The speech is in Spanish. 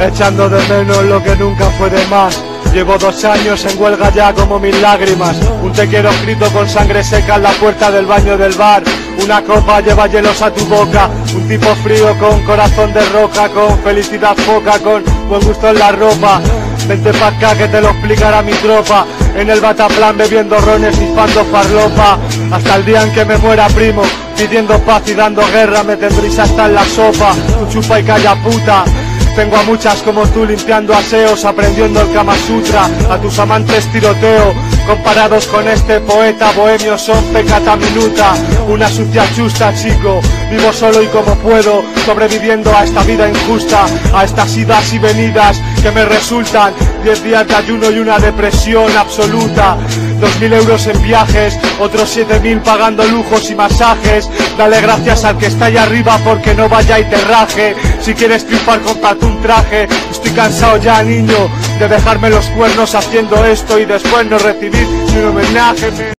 Echando de menos lo que nunca fue de más. Llevo dos años en huelga ya como mis lágrimas. Un te quiero escrito con sangre seca en la puerta del baño del bar. Una copa lleva hielos a tu boca. Un tipo frío con corazón de roca, con felicidad poca, con buen gusto en la ropa. Vente pa' acá que te lo explicará mi tropa. En el bataplan bebiendo rones y pando farlopa. Hasta el día en que me muera primo Pidiendo paz y dando guerra me tendréis hasta en la sopa. Chupa y calla puta tengo a muchas como tú limpiando aseos, aprendiendo el Kama Sutra, a tus amantes tiroteo, comparados con este poeta bohemio son pecata minuta, una sucia chusta chico, vivo solo y como puedo, sobreviviendo a esta vida injusta, a estas idas y venidas que me resultan. Diez días de ayuno y una depresión absoluta. Dos mil euros en viajes, otros siete mil pagando lujos y masajes. Dale gracias al que está ahí arriba porque no vaya y te raje. Si quieres triunfar, comprate un traje. Estoy cansado ya, niño, de dejarme los cuernos haciendo esto y después no recibir ni un homenaje.